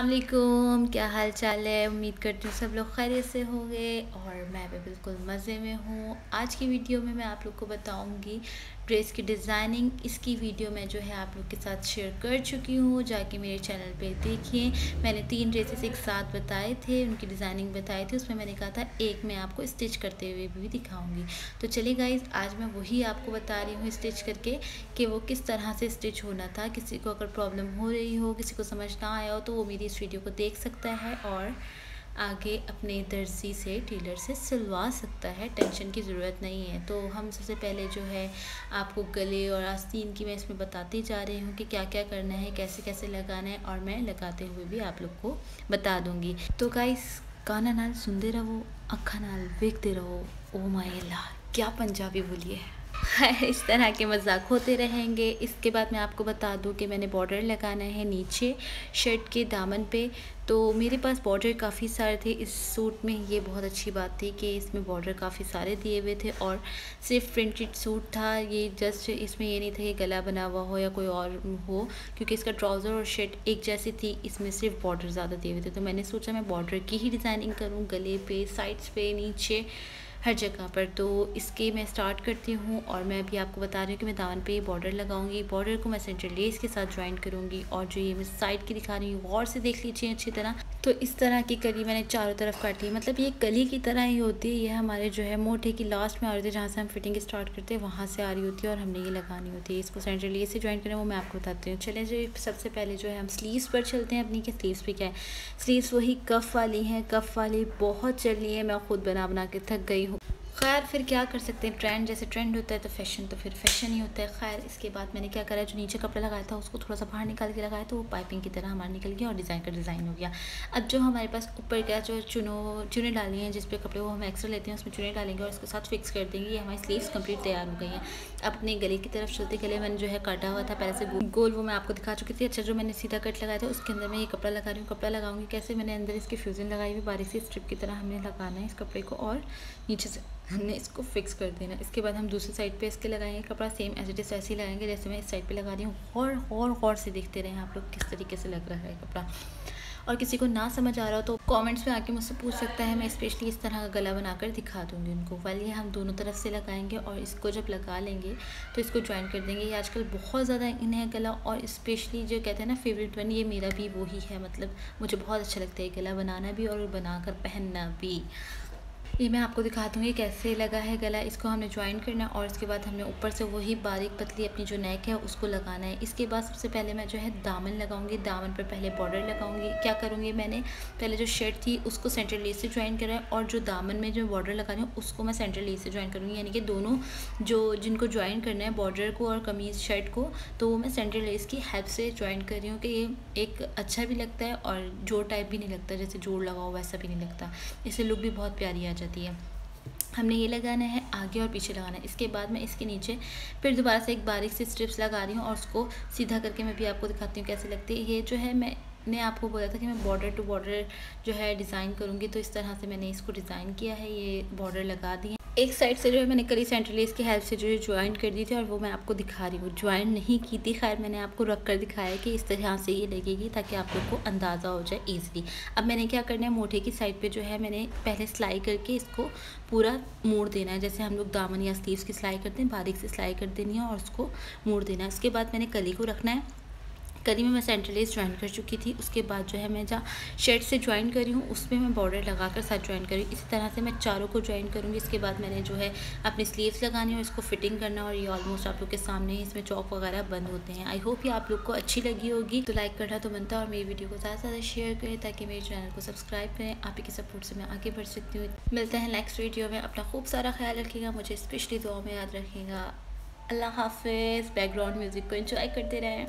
असलकुम क्या हाल चाल है? उम्मीद करती हूँ सब लोग खैरियत से होंगे और मैं भी बिल्कुल मज़े में हूँ। आज की वीडियो में मैं आप लोग को बताऊँगी ड्रेस की डिज़ाइनिंग इसकी वीडियो मैं जो है आप लोग के साथ शेयर कर चुकी हूँ, जाके मेरे चैनल पे देखिए। मैंने तीन ड्रेसेस एक साथ बताए थे, उनकी डिज़ाइनिंग बताई थी, उसमें मैंने कहा था, एक मैं आपको स्टिच करते हुए भी दिखाऊँगी। तो चलिए गाइज़ आज मैं वही आपको बता रही हूँ स्टिच करके कि वो किस तरह से स्टिच होना था। किसी को अगर प्रॉब्लम हो रही हो, किसी को समझ ना आया हो तो वो मेरी इस वीडियो को देख सकता है और आगे अपने दर्जी से टेलर से सिलवा सकता है टेंशन की ज़रूरत नहीं है। तो हम सबसे पहले जो है आपको गले और आस्तीन की मैं इसमें बताती जा रही हूँ कि क्या क्या करना है कैसे कैसे लगाना है और मैं लगाते हुए भी आप लोग को बता दूँगी। तो गाइस गाना नाल सुनते रहो अखा नाल देखते रहो। ओ माई अल्लाह क्या पंजाबी बोलिए। इस तरह के मज़ाक होते रहेंगे। इसके बाद मैं आपको बता दूँ कि मैंने बॉर्डर लगाना है नीचे शर्ट के दामन पे। तो मेरे पास बॉर्डर काफ़ी सारे थे। इस सूट में ये बहुत अच्छी बात थी कि इसमें बॉर्डर काफ़ी सारे दिए हुए थे और सिर्फ़ प्रिंटेड सूट था। ये जस्ट इसमें ये नहीं था कि गला बना हुआ हो या कोई और हो, क्योंकि इसका ट्राउज़र और शर्ट एक जैसी थी। इसमें सिर्फ़ बॉर्डर ज़्यादा दिए हुए थे। तो मैंने सोचा मैं बॉर्डर की ही डिज़ाइनिंग करूँ। गले पे साइड्स पे, नीचे। हर जगह पर। तो इसके मैं स्टार्ट करती हूँ और मैं अभी आपको बता रही हूँ कि मैं दामन पे बॉर्डर लगाऊँगी। बॉर्डर को मैं सेंटर लेस के साथ ज्वाइन करूँगी और जो ये मैं साइड की दिखा रही हूँ और से देख लीजिए अच्छी तरह। तो इस तरह की कली मैंने चारों तरफ़ काटी मतलब ये कली की तरह ही होती है। ये हमारे जो है मोटे की लास्ट में आ रही है जहाँ से हम फिटिंग स्टार्ट करते हैं, वहाँ से आ रही होती है और हमने ये लगानी होती है। इसको सेंटर लेस से ज्वाइन करें, वो मैं आपको बताती हूँ। चलें जो, सबसे पहले जो है हम स्लीव्स पर चलते हैं। अपनी के स्लीव्स पे क्या है? स्लीव्स वही कफ़ वाली हैं। कफ़ वाली बहुत चल रही है। मैं खुद बना बना के थक गई हूँ। खैर, फिर क्या कर सकते हैं? ट्रेंड जैसे ट्रेंड होता है तो फ़ैशन तो फिर फ़ैशन ही होता है। खैर, इसके बाद मैंने क्या करा, जो नीचे कपड़ा लगाया था, उसको थोड़ा सा बाहर निकाल के लगाया तो वो पाइपिंग की तरह हमारा निकल गया और डिज़ाइन का डिज़ाइन हो गया। अब जो हमारे पास ऊपर क्या जो चुनो, चुने डाली हैं, जिस पे कपड़े वो हम एक्स्ट्रा लेते हैं, उसमें चुने डालेंगे और इसके साथ फिक्स कर देंगे। ये हमारी स्लीव्स कंप्लीट तैयार हो गई हैं। अपने गले की तरफ़ चलते गले मैंने जो है काटा हुआ था पहले से। गोल वो मैं आपको दिखा चुकी थी। अच्छा जो मैंने सीधा कट लगाया था, उसके अंदर मैं ये कपड़ा लगा रही हूँ। कपड़ा लगाऊँगी कैसे? मैंने अंदर इसकी फ्यूजन लगाई हुई, बारीक सी स्ट्रिप की तरह हमने लगाना है इस कपड़े को और नीचे से। हमने इसको फिक्स कर देना। इसके बाद हम दूसरी साइड पे इसके लगाएँगे कपड़ा सेम एज इट इज़ ऐसे ही लगाएँगे। जैसे मैं इस साइड पे लगा रही हूँ, और और और से देखते रहें आप लोग किस तरीके से लग रहा है कपड़ा। और किसी को ना समझ आ रहा हो तो कमेंट्स में आके मुझसे पूछ सकता है। मैं स्पेशली इस तरह का गला बनाकर दिखा दूँगी उनको। वाल हम दोनों तरफ़ से लगाएँगे और इसको जब लगा लेंगे तो इसको ज्वाइन कर देंगे। ये आजकल बहुत ज़्यादा इन है गला और स्पेशली जो कहते हैं ना फेवरेट वन ये मेरा भी वही है। मतलब मुझे बहुत अच्छा लगता है गला बनाना भी और बनाकर पहनना भी। ये मैं आपको दिखा दूँगी कैसे लगा है गला, इसको हमने ज्वाइन करना है और इसके बाद हमने ऊपर से वही बारीक पतली अपनी जो नेक है उसको लगाना है। इसके बाद सबसे पहले मैं जो है दामन लगाऊँगी, दामन पर पहले बॉर्डर लगाऊँगी। क्या करूँगी मैंने? पहले जो शर्ट थी उसको सेंटर लेस से ज्वाइन करा है और जो दामन में जो बॉर्डर लगा रही हूँ उसको मैं सेंटर लेस से ज्वाइन करूँगी। यानी कि दोनों जो जिनको ज्वाइन करना है बॉर्डर को और कमीज़ शर्ट को तो वो मैं सेंटर लेस की हेल्प से ज्वाइन कर रही हूँ कि ये एक अच्छा भी लगता है और जोड़ टाइप भी नहीं लगता, जैसे जोड़ लगाओ वैसा भी नहीं लगता। इससे लुक भी बहुत प्यारी आ जाती है। हमने ये लगाना है, आगे और पीछे लगाना है। इसके बाद मैं इसके नीचे फिर दोबारा से एक बारीक सी स्ट्रिप्स लगा रही हूँ और उसको सीधा करके मैं भी आपको दिखाती हूँ कैसे लगती है। ये जो है, मैं ने आपको बोला था कि मैं बॉर्डर टू बॉर्डर जो है डिज़ाइन करूँगी तो इस तरह से मैंने इसको डिज़ाइन किया है, ये बॉर्डर लगा दिए एक साइड से जो है मैंने कली सेंट्रलेस की हेल्प से जो है ज्वाइन कर दी थी और वो मैं आपको दिखा रही हूँ। ज्वाइन नहीं की थी, खैर मैंने आपको रख कर दिखाया कि इस तरह से ये लगेगी ताकि आप लोग को अंदाज़ा हो जाए ईज़िली अब मैंने क्या करना है, मोटे की साइड पे जो है मैंने पहले सिलाई करके इसको पूरा मोड़ देना है। जैसे हम लोग दामन या स्लीव्स की सिलाई करते हैं, बारीक से सिलाई कर देनी है और उसको मोड़ देना है। उसके बाद मैंने कली को रखना है। करी में मैं सेंट्रलाइज ज्वाइन कर चुकी थी। उसके बाद जो है मैं जहाँ शर्ट से ज्वाइन करी हूँ, उसमें मैं बॉर्डर लगाकर साथ ज्वाइन करी। इसी तरह से मैं चारों को ज्वाइन करूँगी। इसके बाद मैंने जो है अपनी स्लीव्स लगानी और इसको फिटिंग करना और ये ऑलमोस्ट आप लोग के सामने ही इसमें चौक वगैरह बंद होते हैं। आई होप ये आप लोग को अच्छी लगी होगी। तो लाइक करना तो बनता है और मेरी वीडियो को ज़्यादा से ज़्यादा शेयर करें ताकि मेरे चैनल को सब्सक्राइब करें। आप ही के सपोर्ट से मैं आगे बढ़ सकती हूँ। मिलते हैं नेक्स्ट वीडियो में। अपना खूब सारा ख्याल रखिएगा। मुझे स्पेशली दुआ में याद रखिएगा। अल्लाह हाफिज़। बैकग्राउंड म्यूज़िक को इन्जॉय करते रहें।